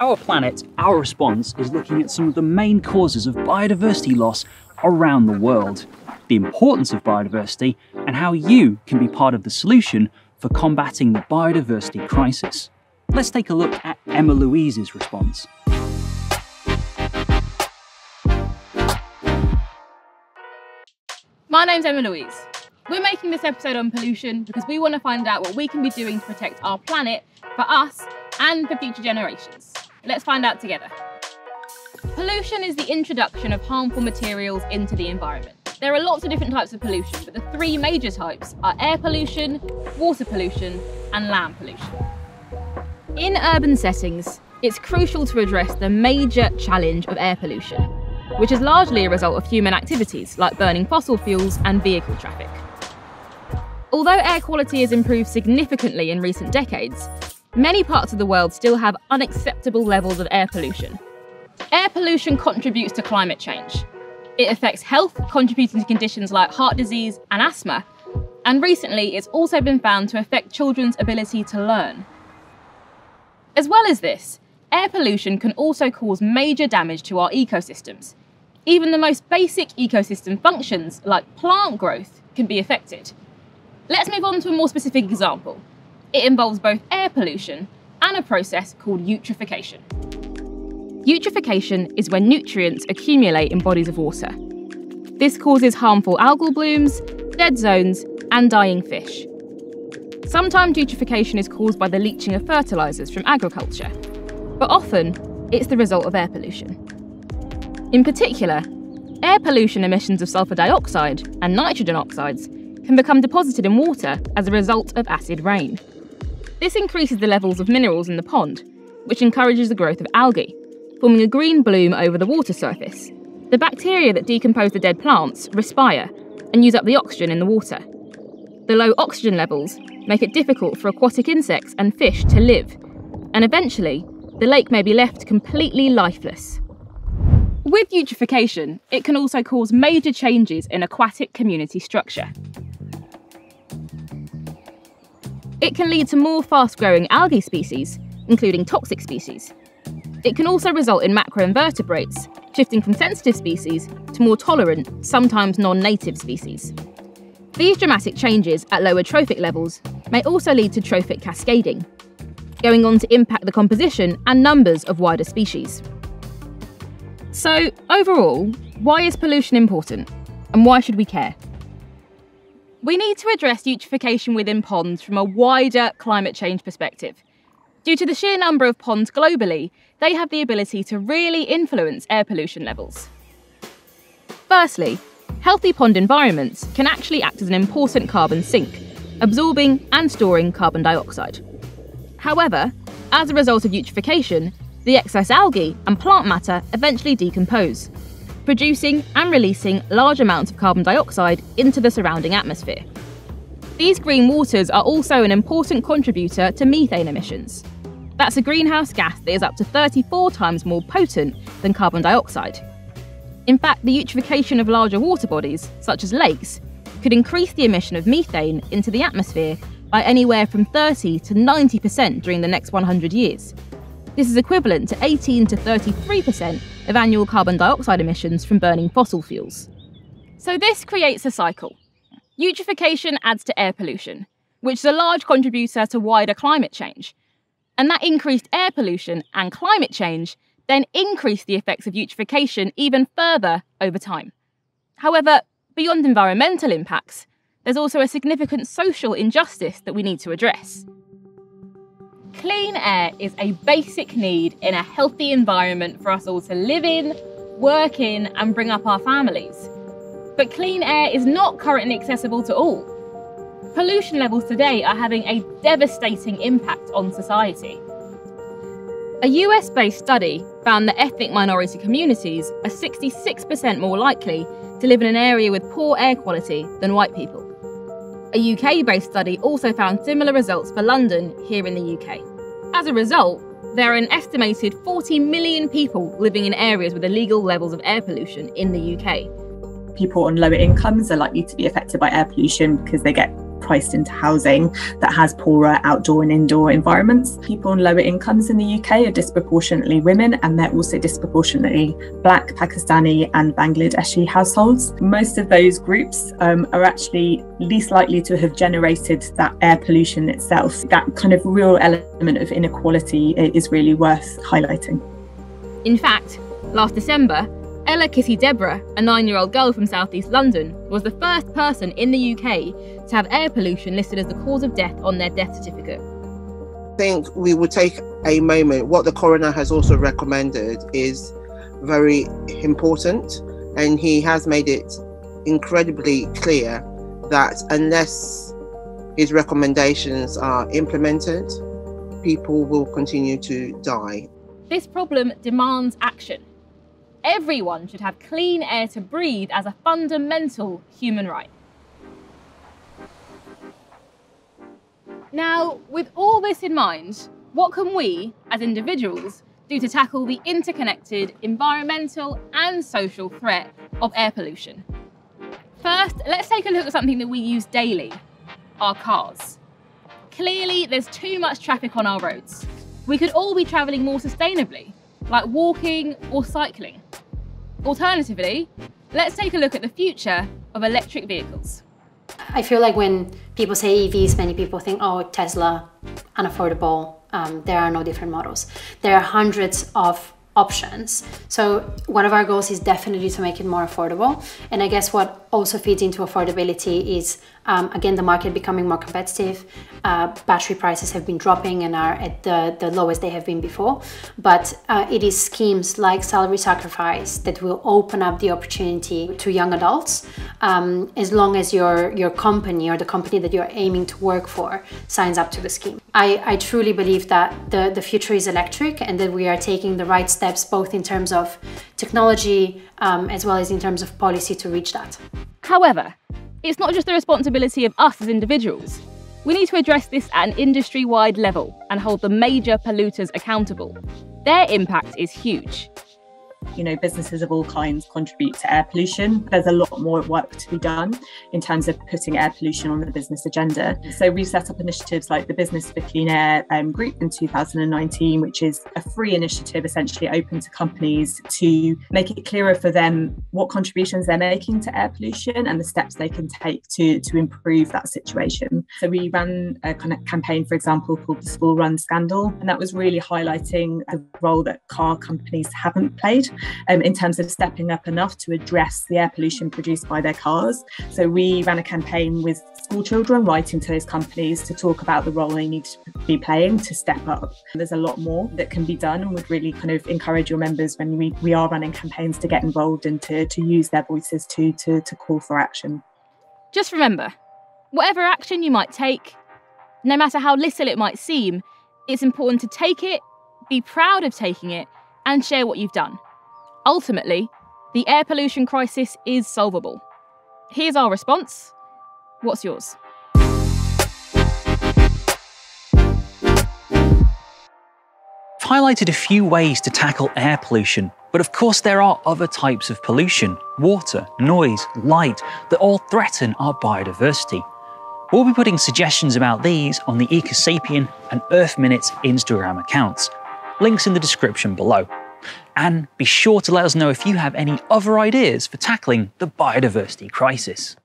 Our planet, our response is looking at some of the main causes of biodiversity loss around the world, the importance of biodiversity, and how you can be part of the solution for combating the biodiversity crisis. Let's take a look at Emma Louise's response. My name's Emma Louise. We're making this episode on pollution because we want to find out what we can be doing to protect our planet for us and for future generations. Let's find out together. Pollution is the introduction of harmful materials into the environment. There are lots of different types of pollution, but the three major types are air pollution, water pollution, and land pollution. In urban settings, it's crucial to address the major challenge of air pollution, which is largely a result of human activities like burning fossil fuels and vehicle traffic. Although air quality has improved significantly in recent decades, many parts of the world still have unacceptable levels of air pollution. Air pollution contributes to climate change. It affects health, contributing to conditions like heart disease and asthma. And recently, it's also been found to affect children's ability to learn. As well as this, air pollution can also cause major damage to our ecosystems. Even the most basic ecosystem functions, like plant growth, can be affected. Let's move on to a more specific example. It involves both air pollution and a process called eutrophication. Eutrophication is when nutrients accumulate in bodies of water. This causes harmful algal blooms, dead zones, and dying fish. Sometimes eutrophication is caused by the leaching of fertilisers from agriculture, but often it's the result of air pollution. In particular, air pollution emissions of sulfur dioxide and nitrogen oxides can become deposited in water as a result of acid rain. This increases the levels of minerals in the pond, which encourages the growth of algae, forming a green bloom over the water surface. The bacteria that decompose the dead plants respire and use up the oxygen in the water. The low oxygen levels make it difficult for aquatic insects and fish to live, and eventually, the lake may be left completely lifeless. With eutrophication, it can also cause major changes in aquatic community structure. It can lead to more fast growing algae species, including toxic species. It can also result in macroinvertebrates, shifting from sensitive species to more tolerant, sometimes non native species. These dramatic changes at lower trophic levels may also lead to trophic cascading, going on to impact the composition and numbers of wider species. So, overall, why is pollution important? And why should we care? We need to address eutrophication within ponds from a wider climate change perspective. Due to the sheer number of ponds globally, they have the ability to really influence air pollution levels. Firstly, healthy pond environments can actually act as an important carbon sink, absorbing and storing carbon dioxide. However, as a result of eutrophication, the excess algae and plant matter eventually decompose, producing and releasing large amounts of carbon dioxide into the surrounding atmosphere. These green waters are also an important contributor to methane emissions. That's a greenhouse gas that is up to 34 times more potent than carbon dioxide. In fact, the eutrophication of larger water bodies, such as lakes, could increase the emission of methane into the atmosphere by anywhere from 30 to 90% during the next 100 years, this is equivalent to 18 to 33% of annual carbon dioxide emissions from burning fossil fuels. So, this creates a cycle. Eutrophication adds to air pollution, which is a large contributor to wider climate change. And that increased air pollution and climate change then increase the effects of eutrophication even further over time. However, beyond environmental impacts, there's also a significant social injustice that we need to address. Clean air is a basic need in a healthy environment for us all to live in, work in, and bring up our families. But clean air is not currently accessible to all. Pollution levels today are having a devastating impact on society. A US based study found that ethnic minority communities are 66% more likely to live in an area with poor air quality than white people. A UK based study also found similar results for London here in the UK. As a result, there are an estimated 40 million people living in areas with illegal levels of air pollution in the UK. People on lower incomes are likely to be affected by air pollution because they get priced into housing that has poorer outdoor and indoor environments. People on lower incomes in the UK are disproportionately women, and they're also disproportionately Black, Pakistani, and Bangladeshi households. Most of those groups um, are actually least likely to have generated that air pollution itself. That kind of real element of inequality is really worth highlighting. In fact, last December, Ella Kissi-Debrah, a nine year old girl from southeast London, was the first person in the UK to have air pollution listed as the cause of death on their death certificate. I think we will take a moment. What the coroner has also recommended is very important, and he has made it incredibly clear that unless his recommendations are implemented, people will continue to die. This problem demands action. Everyone should have clean air to breathe as a fundamental human right. Now, with all this in mind, what can we, as individuals, do to tackle the interconnected environmental and social threat of air pollution? First, let's take a look at something that we use daily our cars. Clearly, there's too much traffic on our roads. We could all be travelling more sustainably, like walking or cycling. Alternatively, let's take a look at the future of electric vehicles. I feel like when people say EVs, many people think, oh, Tesla, unaffordable. Um, there are no different models. There are hundreds of options. So one of our goals is definitely to make it more affordable. And I guess what also feeds into affordability is um, again, the market becoming more competitive. Uh, battery prices have been dropping and are at the, the lowest they have been before. But uh, it is schemes like salary sacrifice that will open up the opportunity to young adults um, as long as your, your company or the company that you're aiming to work for signs up to the scheme. I, I truly believe that the, the future is electric and that we are taking the right steps both in terms of technology um, as well as in terms of policy to reach that. However, it's not just the responsibility of us as individuals. We need to address this at an industry wide level and hold the major polluters accountable. Their impact is huge you know, businesses of all kinds contribute to air pollution. There's a lot more work to be done in terms of putting air pollution on the business agenda. So we set up initiatives like the Business for Clean Air um, group in 2019, which is a free initiative essentially open to companies to make it clearer for them what contributions they're making to air pollution and the steps they can take to, to improve that situation. So we ran a kind of campaign, for example, called the School Run Scandal, and that was really highlighting the role that car companies haven't played um, in terms of stepping up enough to address the air pollution produced by their cars. So we ran a campaign with school children writing to those companies to talk about the role they need to be playing to step up. There's a lot more that can be done and would really kind of encourage your members when we, we are running campaigns to get involved and to, to use their voices to, to, to call for action. Just remember, whatever action you might take, no matter how little it might seem, it's important to take it, be proud of taking it, and share what you've done. Ultimately, the air pollution crisis is solvable. Here's our response. What's yours? I've highlighted a few ways to tackle air pollution, but of course there are other types of pollution water, noise, light that all threaten our biodiversity. We'll be putting suggestions about these on the Ecosapien and Earth Minutes Instagram accounts. Links in the description below. And be sure to let us know if you have any other ideas for tackling the biodiversity crisis.